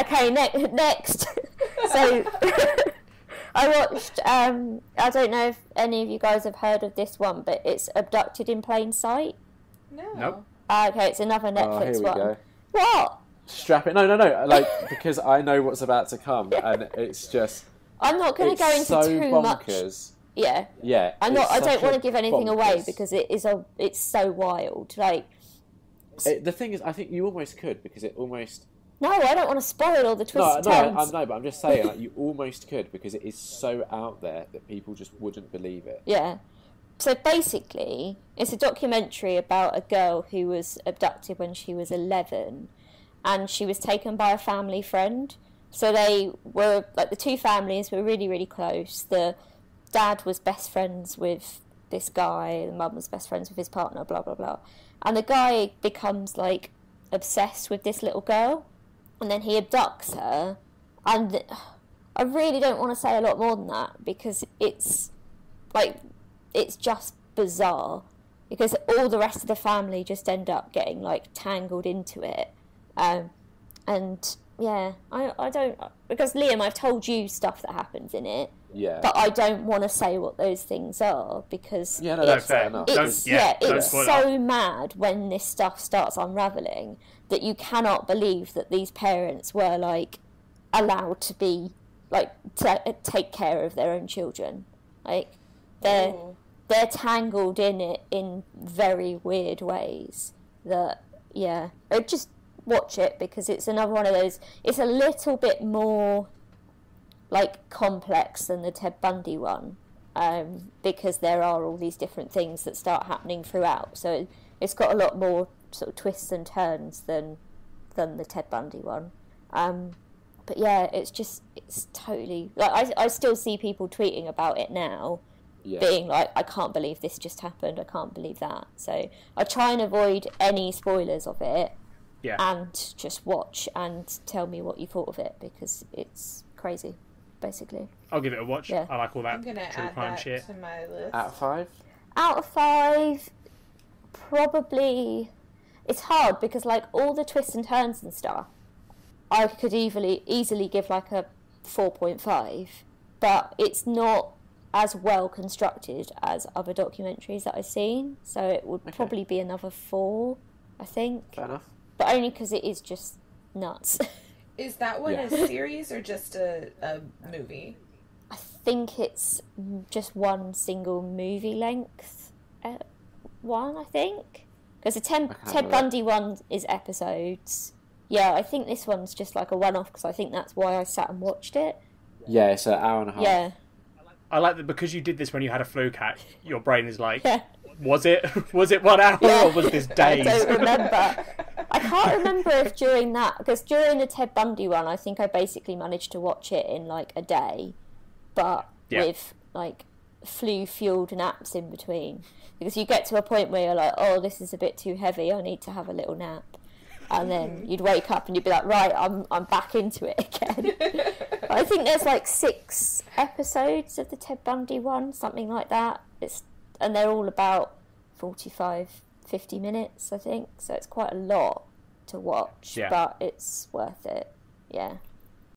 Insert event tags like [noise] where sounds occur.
Okay, ne- next. [laughs] so [laughs] I watched. Um, I don't know if any of you guys have heard of this one, but it's Abducted in Plain Sight. No. Nope. Ah, okay, it's another Oh, Netflix here we one. go. What? Strap it. No, no, no. Like because I know what's about to come, and it's just I'm not going to go into so too much. bonkers. Yeah, Yeah. I'm not. I don't want to give anything away because it is a. It's so wild. Like, It, the thing is, I think you almost could because it almost. No, I don't want to spoil all the twists No, and no, I. I know, but I'm just saying, like, you [laughs] almost could because it is so out there that people just wouldn't believe it. Yeah. So basically, it's a documentary about a girl who was abducted when she was 11 and she was taken by a family friend. So they were, like, the two families were really, really close. The dad was best friends with this guy, the mum was best friends with his partner, blah, blah, blah. And the guy becomes, like, obsessed with this little girl and then he abducts her. And I really don't want to say a lot more than that because it's like it's just bizarre because all the rest of the family just end up getting like tangled into it um, and yeah I, I don't because liam i've told you stuff that happens in it Yeah. but i don't want to say what those things are because yeah, no, it- that's fair. fair enough. Don't- it's yeah, yeah, don't it's spoil it so mad when this stuff starts unraveling that you cannot believe that these parents were like allowed to be like to take care of their own children like they're Ooh. they're tangled in it in very weird ways that yeah it just watch it because it's another one of those it's a little bit more like complex than the ted bundy one um, because there are all these different things that start happening throughout so it's got a lot more sort of twists and turns than than the ted bundy one um, but yeah it's just it's totally like I, I still see people tweeting about it now yeah. being like, I can't believe this just happened. I can't believe that. So I try and avoid any spoilers of it Yeah. and just watch and tell me what you thought of it because it's crazy, basically. I'll give it a watch. Yeah. I like all that I'm gonna true add crime that shit. to my list. Out of five. Out of five, probably. It's hard because like all the twists and turns and stuff, I could easily easily give like a four point five, but it's not as well constructed as other documentaries that I've seen. So it would Okay. probably be another four, I think, Fair enough. But only because it is just nuts. [laughs] Is that one Yeah. a series or just a, a movie? I think it's just one single movie length uh, one, I think. Because the Ted, Ted remember. Bundy one is episodes. Yeah, I think this one's just like a one off because I think that's why I sat and watched it. Yeah, it's an hour and a half. Yeah, I like that because you did this when you had a flu cat. Your brain is like, yeah. was it? [laughs] Was it one hour or was this [laughs] I days? don't remember. I can't remember if during that, because during the Ted Bundy one, I think I basically managed to watch it in like a day, but Yeah. with like flu fueled naps in between. Because you get to a point where you're like, oh, this is a bit too heavy, I need to have a little nap. And then [laughs] you'd wake up and you'd be like, right, I'm, I'm back into it again. [laughs] I think there's like six episodes of the Ted Bundy one, something like that. It's and they're all about 45, 50 minutes, I think. So it's quite a lot to watch, Yeah. but it's worth it. Yeah.